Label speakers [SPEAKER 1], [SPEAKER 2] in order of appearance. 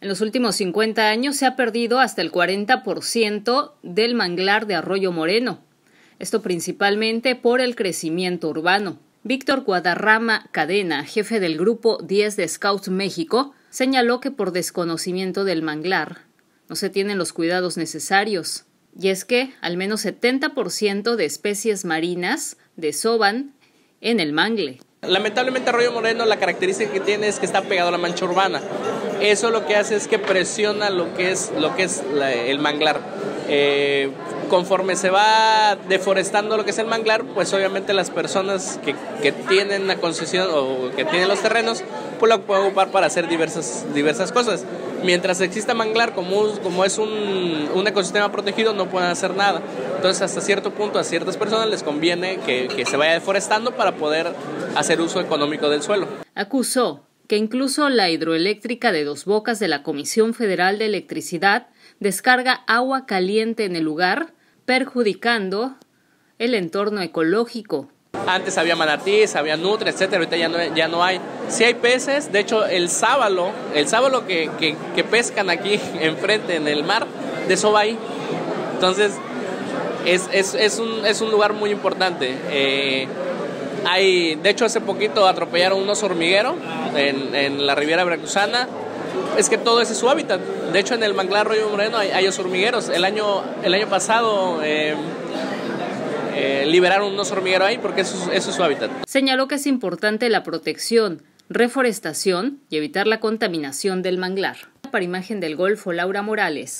[SPEAKER 1] En los últimos 50 años se ha perdido hasta el 40% del manglar de Arroyo Moreno, esto principalmente por el crecimiento urbano. Víctor Guadarrama Cadena, jefe del grupo 10 de Scouts México, señaló que por desconocimiento del manglar no se tienen los cuidados necesarios. Y es que al menos 70% de especies marinas desoban en el mangle.
[SPEAKER 2] Lamentablemente Arroyo Moreno la característica que tiene es que está pegado a la mancha urbana. Eso lo que hace es que presiona lo que es, lo que es el manglar. Eh, conforme se va deforestando lo que es el manglar, pues obviamente las personas que, que tienen la concesión o que tienen los terrenos, pues lo pueden ocupar para hacer diversas, diversas cosas. Mientras exista manglar, como, como es un, un, ecosistema protegido, no pueden hacer nada. Entonces, hasta cierto punto, a ciertas personas les conviene que, que se vaya deforestando para poder hacer uso económico del suelo.
[SPEAKER 1] Acusó que incluso la hidroeléctrica de Dos Bocas de la Comisión Federal de Electricidad descarga agua caliente en el lugar, perjudicando el entorno ecológico.
[SPEAKER 2] Antes había manatíes, había nutria, etcétera, ahorita ya no, ya no hay. Sí hay peces, de hecho el sábalo, el sábalo que, que, pescan aquí enfrente en el mar, de eso va ahí. Entonces, es, es, es, un, es un lugar muy importante. Eh, de hecho, hace poquito atropellaron unos hormigueros en, en la Riviera Veracruzana. Es que todo ese es su hábitat. De hecho, en el manglar Río Moreno hay, hay hormigueros. El año, el año pasado eh, eh, liberaron unos hormigueros ahí porque eso, eso es su hábitat.
[SPEAKER 1] Señaló que es importante la protección, reforestación y evitar la contaminación del manglar. Para Imagen del Golfo, Laura Morales.